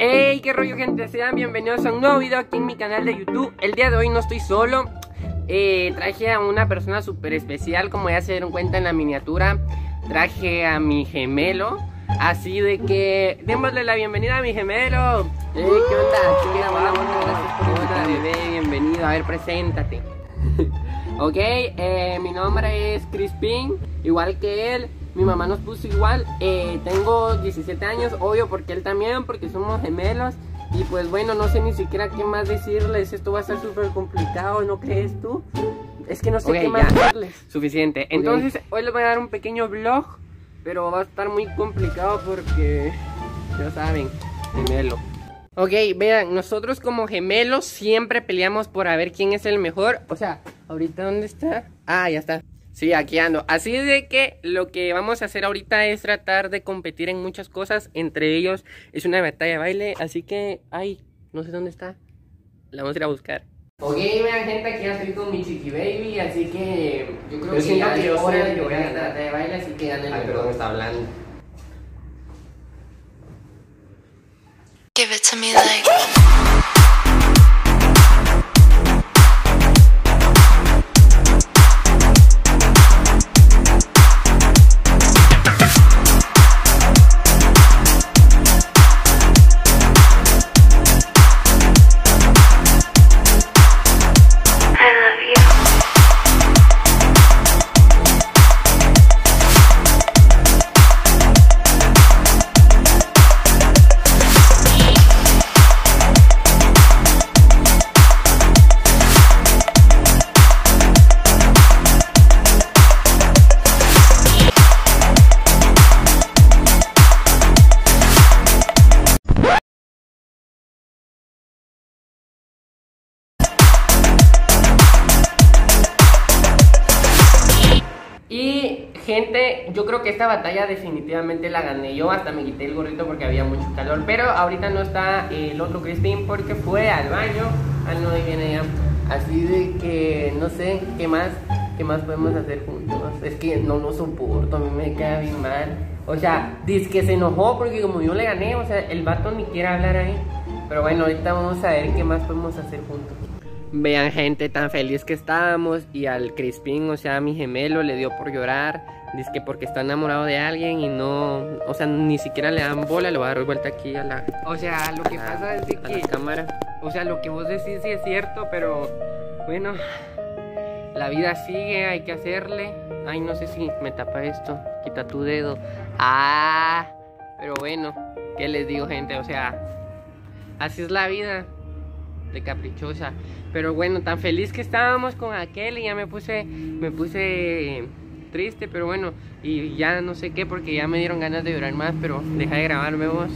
Hey, qué rollo gente, sean bienvenidos a un nuevo video aquí en mi canal de YouTube. El día de hoy no estoy solo. Eh, Traje a una persona súper especial, como ya se dieron cuenta en la miniatura. Traje a mi gemelo. Así de que, démosle la bienvenida a mi gemelo. Hey, ¿qué onda? ¿Qué onda? Hola, gracias por bebé, bienvenido, a ver, preséntate. Ok, eh, mi nombre es Crispin, igual que él mi mamá nos puso igual, eh, tengo 17 años, obvio porque él también, porque somos gemelos. Y pues bueno, no sé ni siquiera qué más decirles, esto va a ser súper complicado, ¿no crees tú? Es que no sé qué más decirles. Suficiente. Entonces, hoy les voy a dar un pequeño vlog, pero va a estar muy complicado porque, ya saben, gemelo. Ok, vean, nosotros como gemelos siempre peleamos por a ver quién es el mejor. O sea, ahorita ¿dónde está? Ah, ya está. Sí, aquí ando. Así de que lo que vamos a hacer ahorita es tratar de competir en muchas cosas. Entre ellos es una batalla de baile. Así que, ay, no sé dónde está. La vamos a ir a buscar. Ok, vean gente, aquí ya estoy con mi chiqui baby. Así que yo creo que ya es hora de que voy a la batalla de baile. Así que anden. Ay, perdón, está hablando. Give it to me like. Gente, yo creo que esta batalla definitivamente la gané yo, hasta me quité el gorrito porque había mucho calor, pero ahorita no está el otro Crispin porque fue al baño, ah no, ahí viene ya, así de que no sé, ¿qué más? ¿Qué más podemos hacer juntos? Es que no lo soporto, a mí me queda bien mal. O sea, dice que se enojó porque como yo le gané, o sea, el vato ni quiere hablar ahí. Pero bueno, ahorita vamos a ver qué más podemos hacer juntos. Vean gente tan feliz que estábamos y al Crispin, o sea, mi gemelo le dio por llorar. Dice que porque está enamorado de alguien y no, o sea, ni siquiera le dan bola, le voy a dar vuelta aquí a la... O sea, lo que pasa es de que... cámara. O sea, lo que vos decís sí es cierto, pero bueno, la vida sigue, hay que hacerle. Ay, no sé si me tapa esto, quita tu dedo. Ah, pero bueno, ¿qué les digo gente? O sea, así es la vida de caprichosa. Pero bueno, tan feliz que estábamos con aquel y ya me puse, me puse triste, pero bueno, y ya no sé qué porque ya me dieron ganas de llorar más, pero deja de grabarme vos.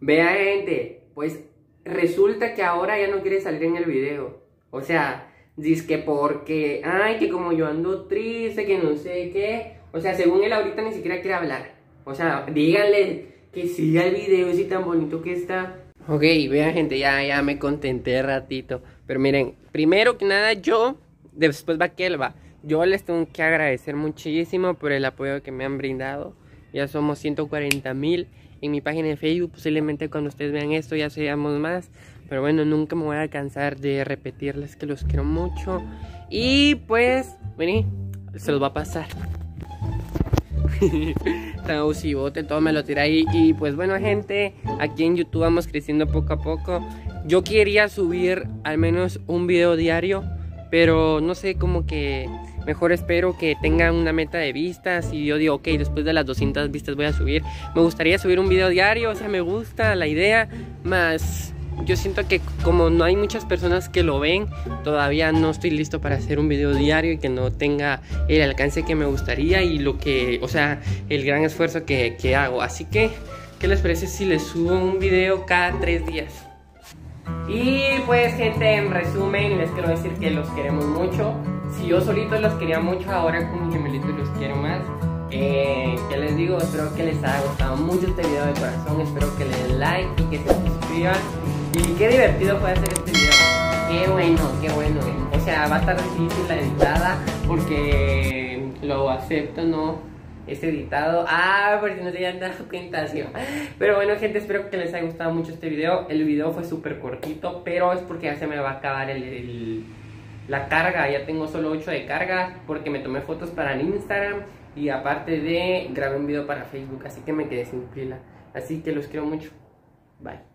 Vea gente, pues resulta que ahora ya no quiere salir en el video. O sea, dice que porque, ay, que como yo ando triste, que no sé qué. O sea, según él ahorita ni siquiera quiere hablar. O sea, díganle que siga el video ese tan bonito que está. Ok, vean gente, ya, ya me contenté ratito. Pero miren, primero que nada yo, después va va. Yo les tengo que agradecer muchísimo por el apoyo que me han brindado. Ya somos 140 mil en mi página de Facebook. Posiblemente cuando ustedes vean esto ya seamos más. Pero bueno, nunca me voy a cansar de repetirles que los quiero mucho. Y pues, vení, se los va a pasar. Tan bote, todo me lo tira ahí. Y pues bueno, gente, aquí en YouTube vamos creciendo poco a poco. Yo quería subir al menos un video diario, pero no sé, como que mejor espero que tengan una meta de vistas. Y yo digo, ok, después de las 200 vistas voy a subir. Me gustaría subir un video diario, o sea, me gusta la idea, más yo siento que como no hay muchas personas que lo ven, todavía no estoy listo para hacer un video diario y que no tenga el alcance que me gustaría y lo que, o sea, el gran esfuerzo que, que hago. Así que, ¿qué les parece si les subo un video cada tres días? Y pues gente, en resumen les quiero decir que los queremos mucho. Si yo solito los quería mucho, ahora con mi gemelito los quiero más. Eh, ¿Qué les digo? Espero que les haya gustado mucho este video de corazón. Espero que le den like y que se suscriban. Y qué divertido fue hacer este video. Qué bueno, qué bueno. O sea, va a estar difícil la editada porque lo acepto, no, es editado. Ah, por si no se hayan dado cuenta, sí. Pero bueno, gente, espero que les haya gustado mucho este video. El video fue súper cortito, pero es porque ya se me va a acabar el, la carga. Ya tengo solo 8 de carga porque me tomé fotos para Instagram y aparte de grabé un video para Facebook, así que me quedé sin pila. Así que los quiero mucho. Bye.